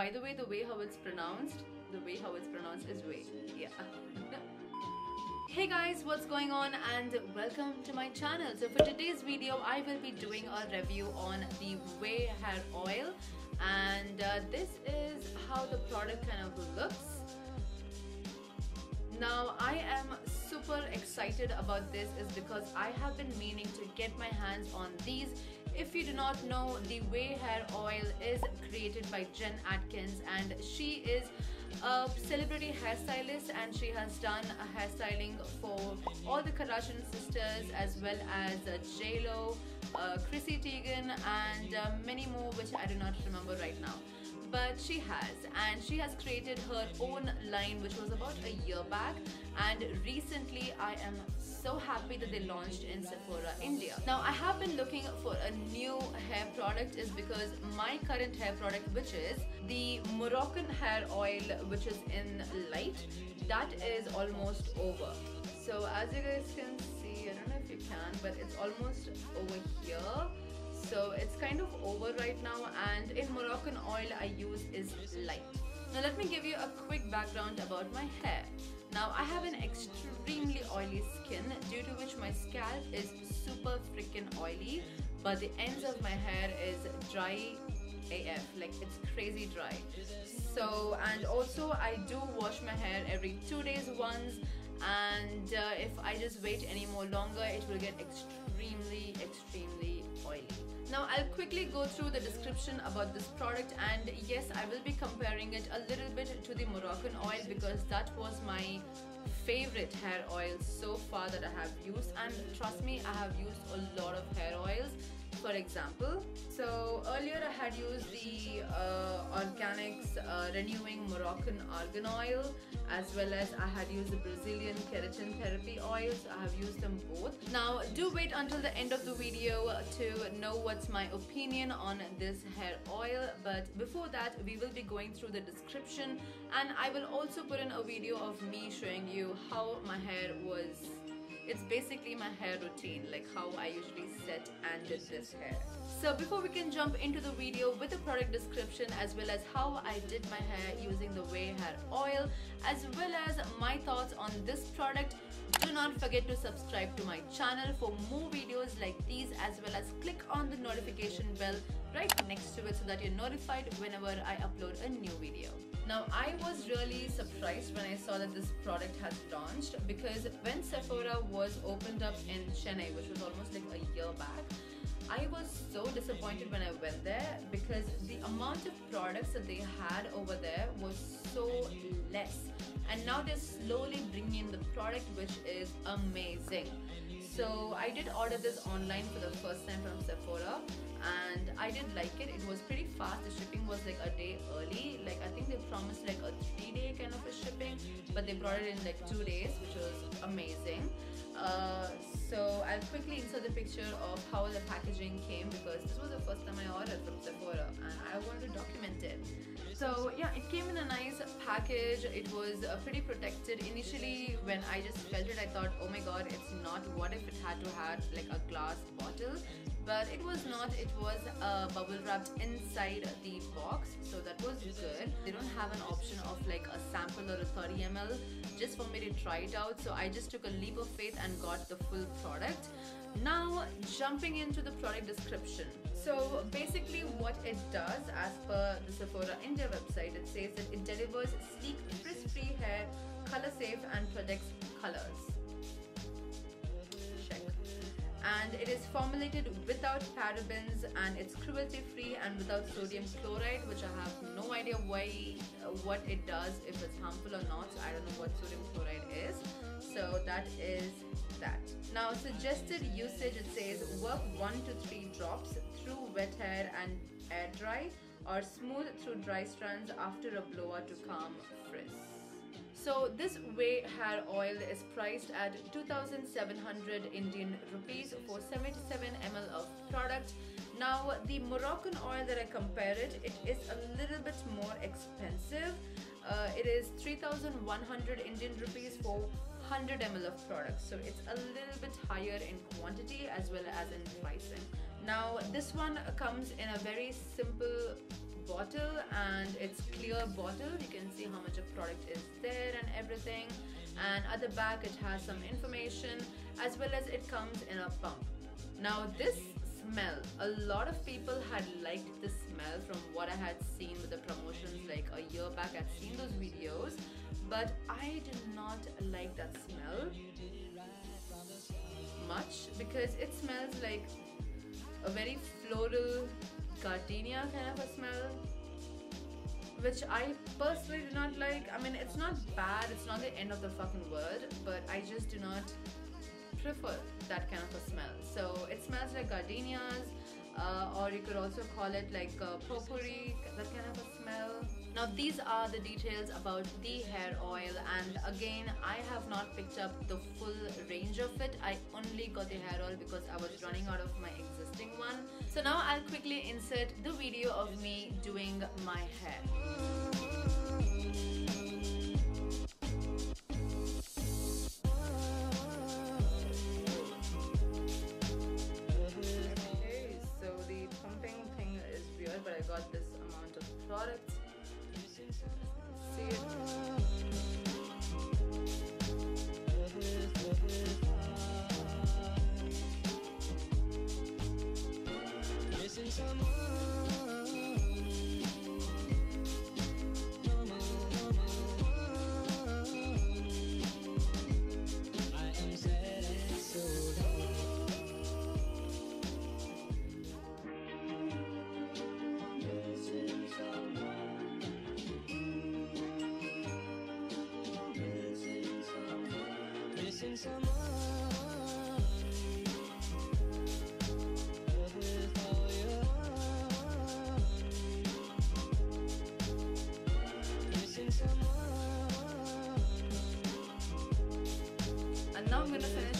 by the way, the way how it's pronounced, the way how it's pronounced is way. Yeah. Hey guys, what's going on and welcome to my channel. So for today's video, I will be doing a review on the Ouai hair oil and uh, this is how the product kind of looks. Now I am super excited about this is because I have been meaning to get my hands on these if you do not know, the Ouai Hair Oil is created by Jen Atkins and she is a celebrity hairstylist and she has done a hairstyling for all the Kardashian sisters as well as uh, J-Lo, uh, Chrissy Teigen and uh, many more which I do not remember right now but she has and she has created her own line which was about a year back and recently I am so happy that they launched in Sephora India. Now I have been looking for a new hair product is because my current hair product which is the Moroccan hair oil which is in light that is almost over. So as you guys can see, I don't know if you can but it's almost over here so it's kind of over right now and in Moroccan oil I use is light. Now let me give you a quick background about my hair. Now I have an extremely oily skin due to which my scalp is super freaking oily but the ends of my hair is dry AF like it's crazy dry so and also I do wash my hair every two days once and uh, if I just wait any more longer it will get extremely extremely now I'll quickly go through the description about this product and yes I will be comparing it a little bit to the Moroccan oil because that was my favorite hair oil so far that I have used. And trust me I have used a lot of hair oils for example. So earlier I had used the uh, Organix uh, Renewing Moroccan Argan Oil as well as I had used the Brazilian Keratin Therapy Oils. I have used them both. Now do wait until the end of the video to know what's my opinion on this hair oil but before that we will be going through the description and I will also put in a video of me showing you how my hair was it's basically my hair routine, like how I usually set and did this hair. So before we can jump into the video with the product description as well as how I did my hair using the Ouai Hair Oil as well as my thoughts on this product, do not forget to subscribe to my channel for more videos like these as well as click on the notification bell right next to it so that you're notified whenever I upload a new video. Now I was really surprised when I saw that this product has launched because when Sephora was opened up in Chennai which was almost like a year back I was so disappointed when I went there because the amount of products that they had over there was so less and now they're slowly bringing in the product which is amazing so I did order this online for the first time from Sephora and I did like it. It was pretty fast. The shipping was like a day early. Like I think they promised like a three day kind of a shipping, but they brought it in like two days, which was amazing. Uh, so I'll quickly insert the picture of how the packaging came because this was the first time I ordered from Sephora and I wanted to document it. So yeah, it came in a nice package. It was uh, pretty protected. Initially, when I just felt it, I thought, oh my god, it's not. What if it had to have like a glass bottle? but it was not it was uh, bubble wrapped inside the box so that was good they don't have an option of like a sample or a 30 ml just for me to try it out. So I just took a leap of faith and got the full product. Now jumping into the product description. So basically what it does as per the Sephora India website it says that it delivers sleek frizz-free hair color safe and protects colors and it is formulated without parabens and it's cruelty free and without sodium chloride which I have no idea why what it does if it's harmful or not. I don't know what sodium chloride is. So that is that. Now suggested usage it says work one to three drops through wet hair and air dry or smooth through dry strands after a blowout to calm frizz so this Ouai hair oil is priced at 2700 Indian rupees for 77 ml of product. Now the Moroccan oil that I compare it, it is a little bit more expensive. Uh, it is 3100 Indian rupees for 100 ml of product. So it's a little bit higher in quantity as well as in pricing. Now this one comes in a very simple bottle and it's clear bottle. You can see how much of product is there and everything. And at the back it has some information as well as it comes in a pump. Now this smell a lot of people had liked the smell from what i had seen with the promotions like a year back. I'd seen those videos but i did not like that smell much because it smells like a very floral gardenia kind of a smell which I personally do not like. I mean, it's not bad, it's not the end of the fucking world, but I just do not prefer that kind of a smell. So it smells like gardenias, uh, or you could also call it like uh, potpourri, that kind of a smell. Now these are the details about the hair oil and again I have not picked up the full range of it. I only got the hair oil because I was running out of my. So now I'll quickly insert the video of me doing my hair. Now I'm gonna finish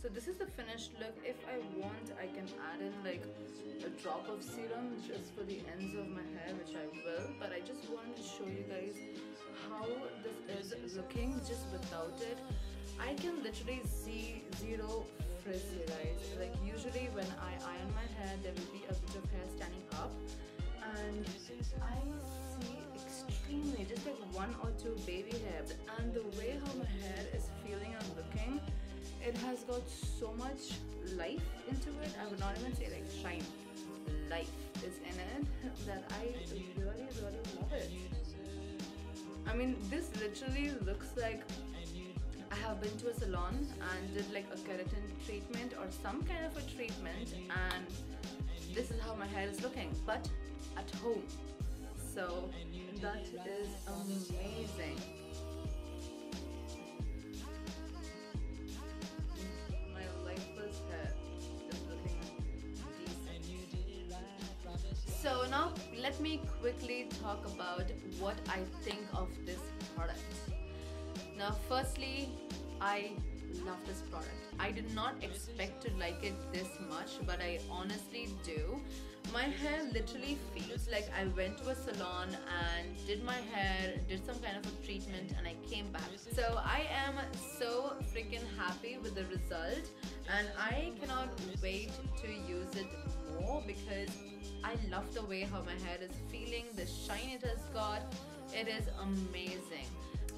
So this is the finished look. If I want, I can add in like a drop of serum just for the ends of my hair, which I will. But I just wanted to show you guys how this is looking just without it. I can literally see zero frizz guys. Like usually when I iron my hair, there will be a bit of hair standing up. And I see extremely, just like one or two baby hairs. And the way how my hair is feeling and looking, it has got so much life into it. I would not even say like shine. Life is in it that I really, really love it. I mean, this literally looks like I have been to a salon and did like a keratin treatment or some kind of a treatment and this is how my hair is looking but at home so that is amazing let me quickly talk about what I think of this product. Now firstly, I love this product. I did not expect to like it this much, but I honestly do. My hair literally feels like I went to a salon and did my hair, did some kind of a treatment, and I came back. So I am so freaking happy with the result, and I cannot wait to use it more because I love the way how my hair is feeling, the shine it has got. It is amazing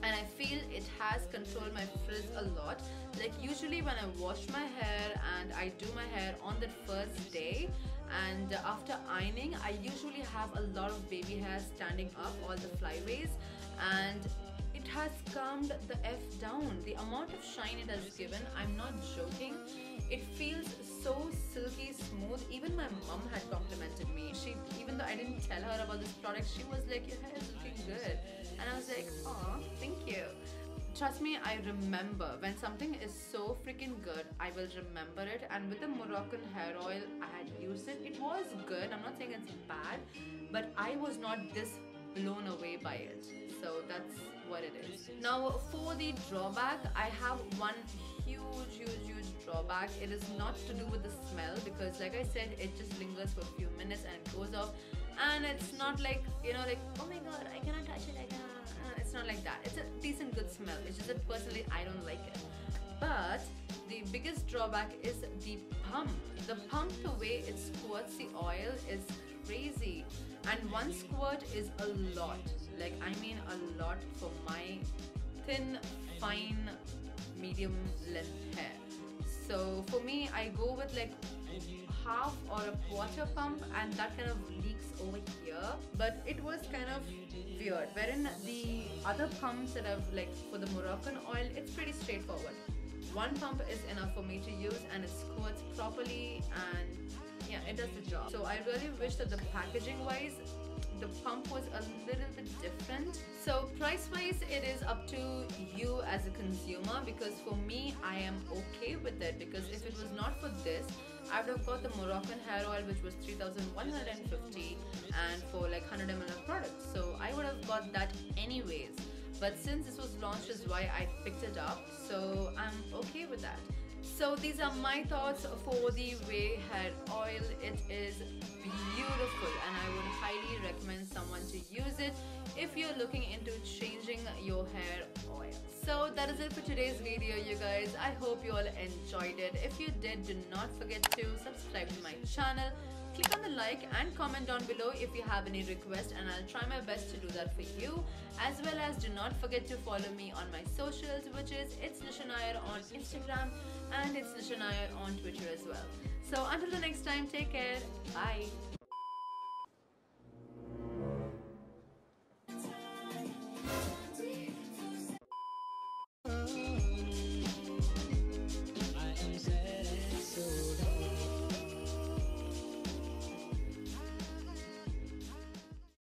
and I feel it has controlled my frizz a lot. Like usually when I wash my hair and I do my hair on the first day and after ironing I usually have a lot of baby hair standing up all the flyaways and has calmed the F down. The amount of shine it has given, I'm not joking. It feels so silky smooth. Even my mom had complimented me. She, even though I didn't tell her about this product, she was like, your hair is looking good. And I was like, oh, thank you. Trust me, I remember when something is so freaking good, I will remember it. And with the Moroccan hair oil, I had used it. It was good. I'm not saying it's bad, but I was not this blown away by it. So that's what it is. Now for the drawback, I have one huge, huge, huge drawback. It is not to do with the smell because like I said, it just lingers for a few minutes and it goes off. And it's not like, you know, like, oh my god, I cannot touch it, I cannot. Uh, it's not like that. It's a decent, good smell. It's just that personally, I don't like it. But the biggest drawback is the pump. The pump, the way it squirts the oil is crazy. And one squirt is a lot. Like, I mean a lot for my thin, fine, medium length hair. So for me, I go with like half or a quarter pump and that kind of leaks over here. But it was kind of weird. Wherein the other pumps that I've like for the Moroccan oil it's pretty straightforward. One pump is enough for me to use and it squirts properly and yeah it does the job. So I really wish that the packaging wise the pump was a little bit different. So price wise it is up to you as a consumer because for me I am okay with it because if it was not for this I would have got the Moroccan hair oil which was 3150 and for like 100 ml of product. So I would have got that anyways. But since this was launched is why I picked it up. So I'm okay with that so these are my thoughts for the Ouai hair oil it is beautiful and I would highly recommend someone to use it if you're looking into changing your hair oil. So that is it for today's video you guys. I hope you all enjoyed it. If you did, do not forget to subscribe to my channel. Click on the like and comment down below if you have any requests and I'll try my best to do that for you. As well as do not forget to follow me on my socials which is It's Nisha Nair on Instagram and It's Nisha Nair on Twitter as well. So until the next time, take care. Bye.